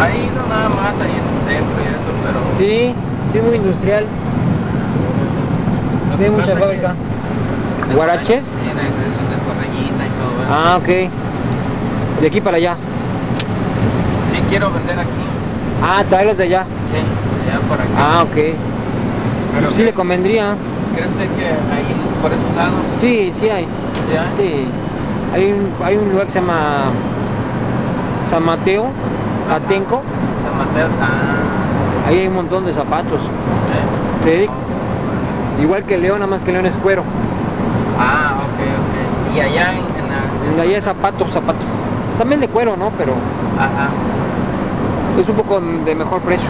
ahí no nada más, ahí en el centro y eso, pero... Sí, sí, muy industrial. Sí, mucha fábrica. ¿Guaraches? Sí, de Correguita y todo eso. Ah, ok. ¿De aquí para allá? Sí, quiero vender aquí. Ah, traerlos de allá. Sí, de allá por aquí. Ah, ok. Pero sí le convendría. ¿Crees que ahí por esos lados? Sí, sí hay. ¿Sí hay? Sí. Hay un, hay un lugar que se llama San Mateo. Atenco. San Mateo. Ah, Ahí hay un montón de zapatos. sí. Sí. Igual que León, nada más que León es cuero. Ah, ok, ok. Y allá en, en la... En allá es zapato, zapato. También de cuero, ¿no? Pero Ajá. es un poco de mejor precio.